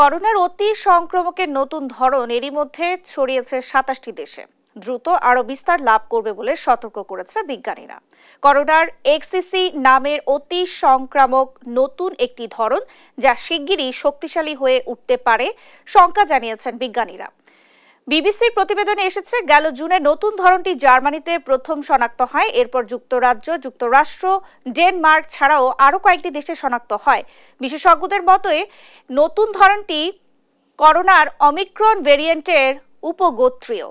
করোনার অতি সংক্রমকের নতুন ধরন এরই মধ্যে ছড়িয়েছে সাতাশটি দেশে। দ্রুত আরও বিস্তার লাভ করবে বলে সতর্ক করেছে বিজ্ঞানীরা। করোনার এক্সিসি নামের অতি সংক্রামক নতুন একটি ধরন যা শিগগিরই শক্তিশালী হয়ে উঠতে পারে, শঙ্কা জানিয়েছেন বিজ্ঞানীরা। বিবিসির প্রতিবেদনে এসেছে, গেল জুনে নতুন ধরনটি জার্মানিতে প্রথম শনাক্ত হয়। এরপর যুক্তরাজ্য, যুক্তরাষ্ট্র, ডেনমার্ক ছাড়াও আরও কয়েকটি দেশে শনাক্ত হয়। বিশেষজ্ঞদের মতে নতুন ধরনটি করোনার অমিক্রন ভেরিয়েন্টের উপগোত্রীয়।